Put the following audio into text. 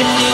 you need.